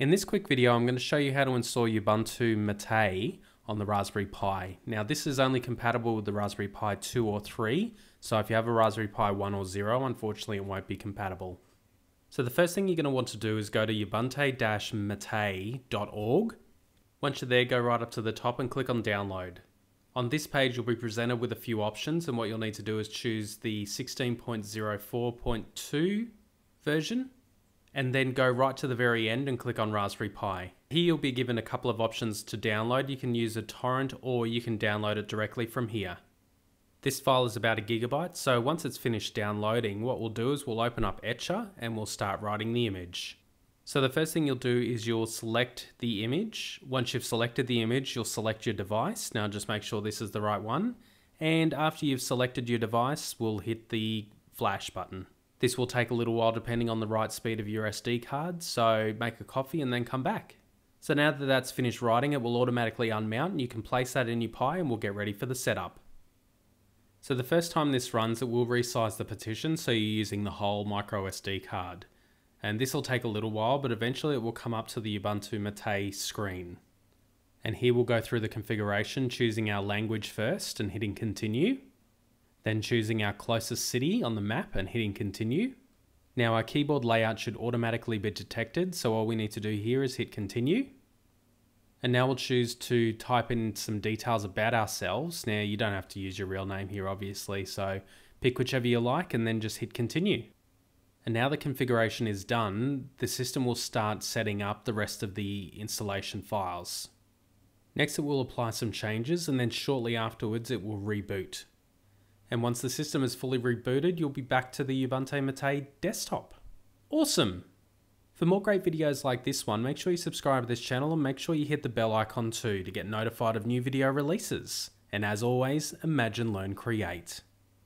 In this quick video, I'm going to show you how to install Ubuntu Mate on the Raspberry Pi. Now this is only compatible with the Raspberry Pi 2 or 3, so if you have a Raspberry Pi 1 or 0, unfortunately it won't be compatible. So the first thing you're going to want to do is go to ubuntu-mate.org. Once you're there, go right up to the top and click on download. On this page, you'll be presented with a few options, and what you'll need to do is choose the 16.04.2 version, and then go right to the very end and click on Raspberry Pi. Here you'll be given a couple of options to download. You can use a torrent or you can download it directly from here. This file is about a gigabyte, so once it's finished downloading, what we'll do is we'll open up Etcher and we'll start writing the image. So the first thing you'll do is you'll select the image. Once you've selected the image, you'll select your device. Now just make sure this is the right one. And after you've selected your device, we'll hit the flash button. This will take a little while depending on the write speed of your SD card, so make a coffee and then come back. So now that that's finished writing, it will automatically unmount and you can place that in your Pi and we'll get ready for the setup. So the first time this runs, it will resize the partition so you're using the whole micro SD card and this will take a little while, but eventually it will come up to the Ubuntu Mate screen. And here we'll go through the configuration, choosing our language first and hitting continue. Then choosing our closest city on the map and hitting continue. Now our keyboard layout should automatically be detected, so all we need to do here is hit continue. And now we'll choose to type in some details about ourselves. Now you don't have to use your real name here obviously, so pick whichever you like and then just hit continue. And now the configuration is done, the system will start setting up the rest of the installation files. Next it will apply some changes and then shortly afterwards it will reboot. And once the system is fully rebooted, you'll be back to the Ubuntu Mate desktop. Awesome! For more great videos like this one, make sure you subscribe to this channel and make sure you hit the bell icon too to get notified of new video releases. And as always, imagine, learn, create.